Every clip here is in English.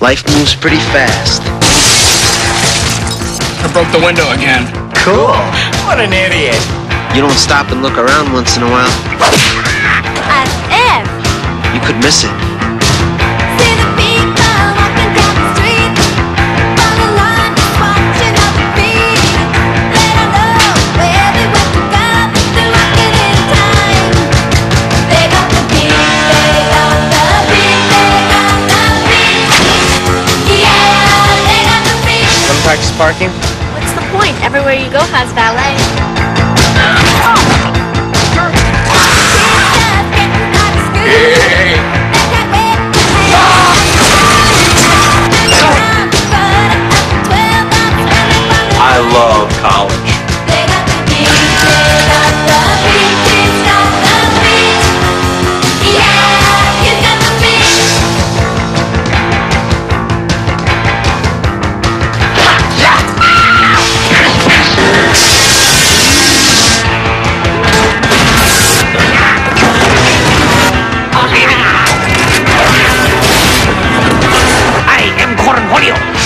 Life moves pretty fast. I broke the window again. Cool. What an idiot. You don't stop and look around once in a while. As if. You could miss it. Parking? What's the point? Everywhere you go has valet. I love college. Am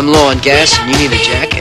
I'm low on gas and you need a jacket.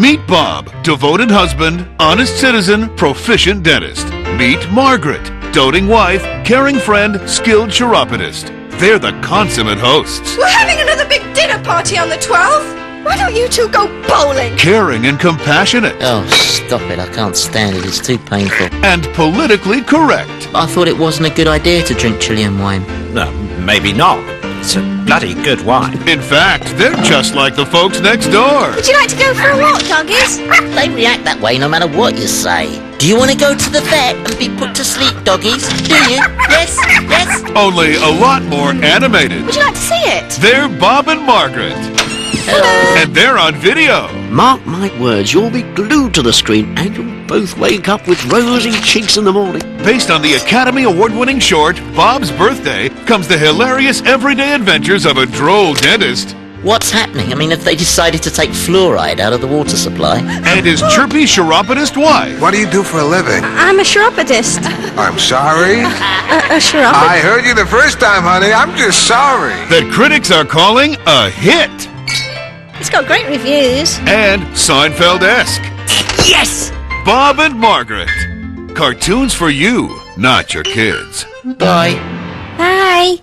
Meet Bob, devoted husband, honest citizen, proficient dentist. Meet Margaret, doting wife, caring friend, skilled chiropodist. They're the consummate hosts. We're having another big dinner party on the 12th. Why don't you two go bowling? Caring and compassionate. Oh, stop it. I can't stand it. It's too painful. And politically correct. I thought it wasn't a good idea to drink Chilean wine. No, maybe not. It's a bloody good wine. In fact, they're just like the folks next door. Would you like to go for a walk, doggies? They react that way no matter what you say. Do you want to go to the vet and be put to sleep, doggies? Do you? Yes? Yes? Only a lot more animated. Would you like to see it? They're Bob and Margaret. Hello. And they're on video. Mark my words, you'll be glued to the screen and you'll both wake up with rosy cheeks in the morning. Based on the Academy Award winning short, Bob's Birthday, comes the hilarious everyday adventures of a droll dentist What's happening? I mean, if they decided to take fluoride out of the water supply? and his chirpy chiropodist wife. What do you do for a living? I'm a chiropodist. I'm sorry. A, a chiropodist. I heard you the first time, honey. I'm just sorry. That critics are calling a hit. It's got great reviews. And Seinfeld esque. Yes! Bob and Margaret. Cartoons for you, not your kids. Bye. Bye.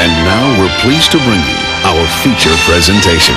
And now we're pleased to bring you our feature presentation.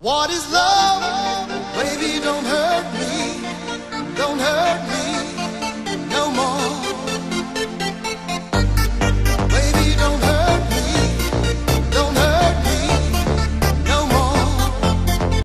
What is love?